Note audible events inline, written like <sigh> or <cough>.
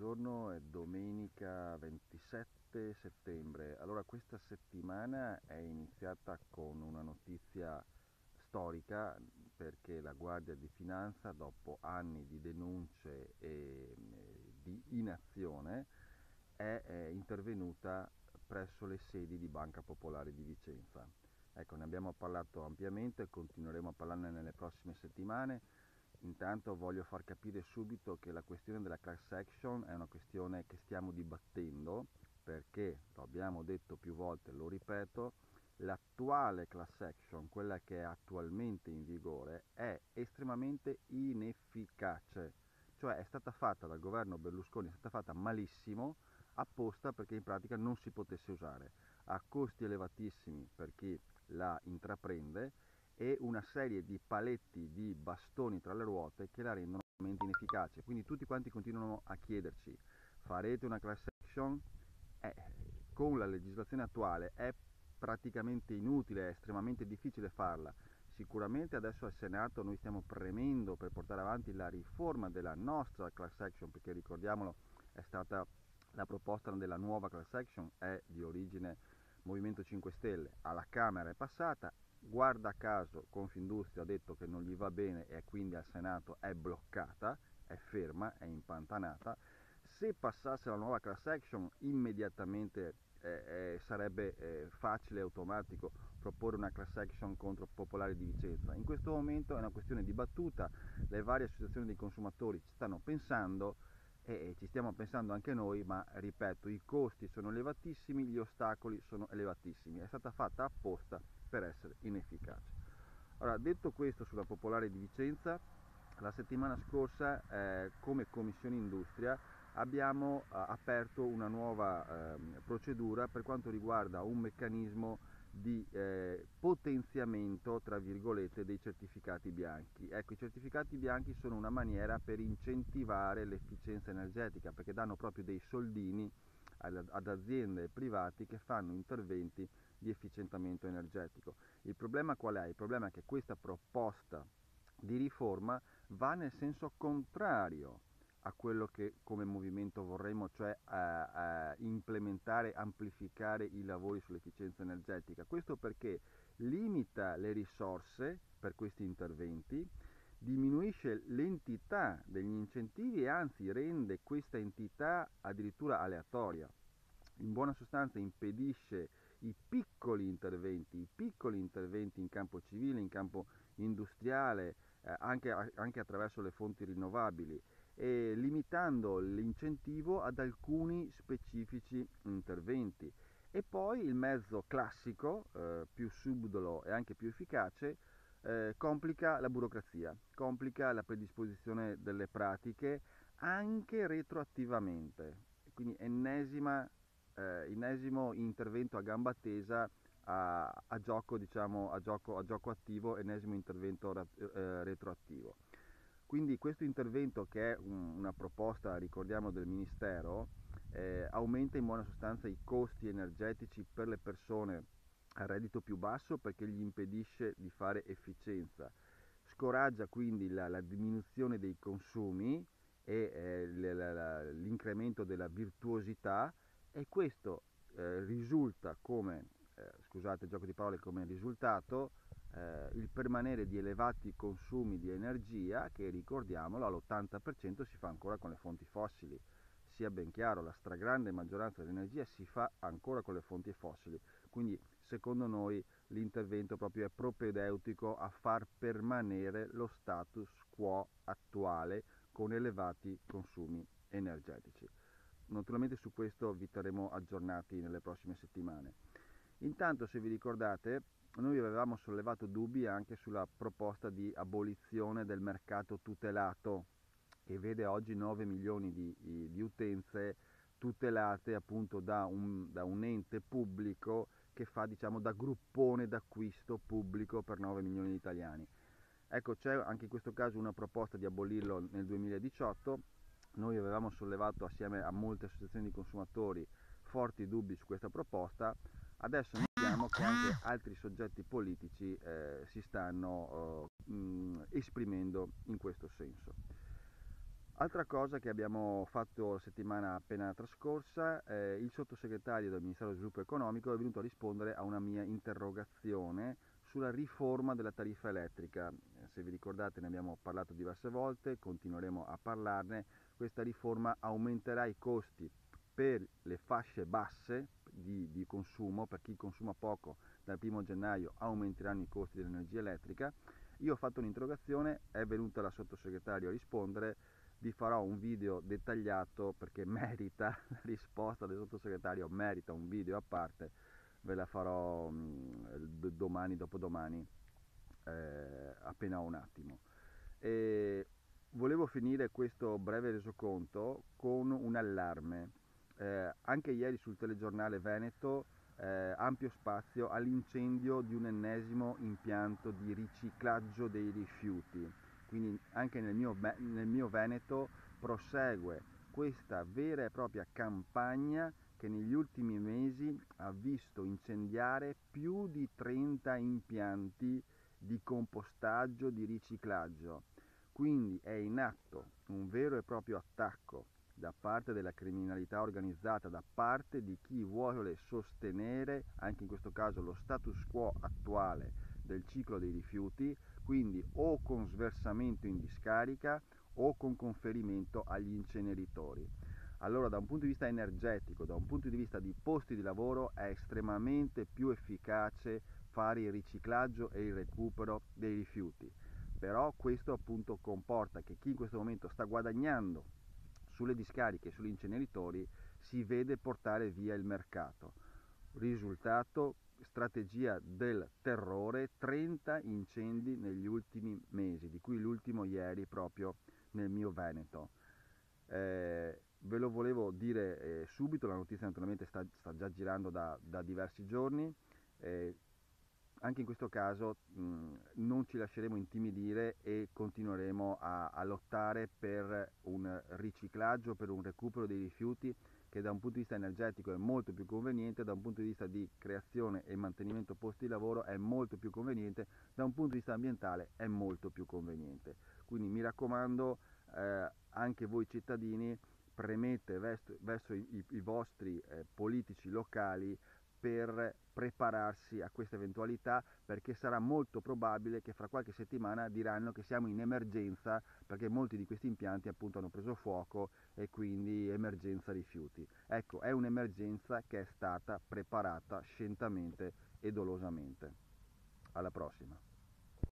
buongiorno, è domenica 27 settembre. Allora, questa settimana è iniziata con una notizia storica perché la Guardia di Finanza, dopo anni di denunce e di inazione, è, intervenuta presso le sedi di Banca Popolare di Vicenza. Ecco, ne abbiamo parlato ampiamente, continueremo a parlarne nelle prossime settimane Intanto voglio far capire subito che la questione della class action è una questione che stiamo dibattendo perché, lo abbiamo detto più volte, lo ripeto, l'attuale class action, quella che è attualmente in vigore, è estremamente inefficace, cioè è stata fatta dal governo Berlusconi, è stata fatta malissimo apposta perché in pratica non si potesse usare, ha costi elevatissimi per chi la intraprende e una serie di paletti di bastoni tra le ruote che la rendono veramente inefficace. Quindi tutti quanti continuano a chiederci, farete una class action? Eh, con la legislazione attuale è praticamente inutile, è estremamente difficile farla. Sicuramente adesso al Senato noi stiamo premendo per portare avanti la riforma della nostra class action, perché ricordiamolo è stata la proposta della nuova class action, è di origine Movimento 5 Stelle, alla Camera è passata, guarda caso Confindustria ha detto che non gli va bene e quindi al Senato è bloccata, è ferma, è impantanata. Se passasse la nuova class action immediatamente eh, eh, sarebbe eh, facile e automatico proporre una class action contro Popolare di Vicenza. In questo momento è una questione dibattuta, le varie associazioni dei consumatori ci stanno pensando e ci stiamo pensando anche noi, ma ripeto, i costi sono elevatissimi, gli ostacoli sono elevatissimi. È stata fatta apposta per essere inefficace. Allora, detto questo sulla Popolare di Vicenza, la settimana scorsa eh, come Commissione Industria abbiamo eh, aperto una nuova eh, procedura per quanto riguarda un meccanismo di eh, potenziamento tra virgolette dei certificati bianchi. Ecco, i certificati bianchi sono una maniera per incentivare l'efficienza energetica perché danno proprio dei soldini ad, aziende private che fanno interventi di efficientamento energetico. Il problema qual è? Il problema è che questa proposta di riforma va nel senso contrario a quello che come movimento vorremmo, cioè a, a implementare, amplificare i lavori sull'efficienza energetica. Questo perché limita le risorse per questi interventi, diminuisce l'entità degli incentivi e anzi rende questa entità addirittura aleatoria. In buona sostanza impedisce i piccoli interventi, i piccoli interventi in campo civile, in campo industriale, eh, anche, anche attraverso le fonti rinnovabili e limitando l'incentivo ad alcuni specifici interventi. E poi il mezzo classico, eh, più subdolo e anche più efficace, eh, complica la burocrazia, complica la predisposizione delle pratiche anche retroattivamente. Quindi ennesima eh, ennesimo intervento a gamba tesa a, a, gioco, diciamo, a, gioco, a gioco attivo, ennesimo intervento eh, retroattivo. Quindi questo intervento che è un, una proposta, ricordiamo, del Ministero, eh, aumenta in buona sostanza i costi energetici per le persone a reddito più basso perché gli impedisce di fare efficienza, scoraggia quindi la, la diminuzione dei consumi e eh, l'incremento della virtuosità e questo eh, risulta come, eh, scusate gioco di parole, come risultato eh, il permanere di elevati consumi di energia che ricordiamolo all'80% si fa ancora con le fonti fossili. Sia ben chiaro, la stragrande maggioranza dell'energia si fa ancora con le fonti fossili, quindi secondo noi l'intervento proprio è propedeutico a far permanere lo status quo attuale con elevati consumi energetici. Naturalmente su questo vi terremo aggiornati nelle prossime settimane. Intanto, se vi ricordate, noi avevamo sollevato dubbi anche sulla proposta di abolizione del mercato tutelato, che vede oggi 9 milioni di, di utenze tutelate appunto da un, da un, ente pubblico che fa diciamo da gruppone d'acquisto pubblico per 9 milioni di italiani. Ecco, c'è anche in questo caso una proposta di abolirlo nel 2018 noi avevamo sollevato assieme a molte associazioni di consumatori forti dubbi su questa proposta, adesso notiamo che anche altri soggetti politici eh, si stanno eh, mh, esprimendo in questo senso. Altra cosa che abbiamo fatto la settimana appena trascorsa, eh, il sottosegretario del Ministero dello Sviluppo Economico è venuto a rispondere a una mia interrogazione sulla riforma della tariffa elettrica. Eh, se vi ricordate ne abbiamo parlato diverse volte, continueremo a parlarne. Questa riforma aumenterà i costi per le fasce basse di, di consumo, per chi consuma poco dal 1 gennaio aumenteranno i costi dell'energia elettrica. Io ho fatto un'interrogazione, è venuta la sottosegretario a rispondere vi farò un video dettagliato perché <laughs> merita la risposta del sottosegretario, merita un video a parte, ve la farò mh, mm, domani, dopodomani, eh, appena un attimo. E volevo finire questo breve resoconto con un allarme. Eh, anche ieri sul telegiornale Veneto eh, ampio spazio all'incendio di un ennesimo impianto di riciclaggio dei rifiuti quindi anche nel mio, nel mio Veneto prosegue questa vera e propria campagna che negli ultimi mesi ha visto incendiare più di 30 impianti di compostaggio, di riciclaggio. Quindi è in atto un vero e proprio attacco da parte della criminalità organizzata, da parte di chi vuole sostenere, anche in questo caso, lo status quo attuale del ciclo dei rifiuti, quindi o con sversamento in discarica o con conferimento agli inceneritori. Allora da un punto di vista energetico, da un punto di vista di posti di lavoro è estremamente più efficace fare il riciclaggio e il recupero dei rifiuti. Però questo appunto comporta che chi in questo momento sta guadagnando sulle discariche sugli inceneritori si vede portare via il mercato. Risultato strategia del terrore, 30 incendi negli ultimi mesi, di cui l'ultimo ieri proprio nel mio Veneto. Eh, ve lo volevo dire eh, subito, la notizia naturalmente sta, sta già girando da, da diversi giorni. Eh, anche in questo caso mh, non ci lasceremo intimidire e continueremo a, a lottare per un riciclaggio, per un recupero dei rifiuti che da un punto di vista energetico è molto più conveniente, da un punto di vista di creazione e mantenimento posti di lavoro è molto più conveniente, da un punto di vista ambientale è molto più conveniente. Quindi mi raccomando eh, anche voi cittadini premete verso, verso i, i, vostri eh, politici locali per prepararsi a questa eventualità perché sarà molto probabile che fra qualche settimana diranno che siamo in emergenza perché molti di questi impianti appunto hanno preso fuoco e quindi emergenza rifiuti. Ecco, è un'emergenza che è stata preparata scientemente e dolosamente. Alla prossima.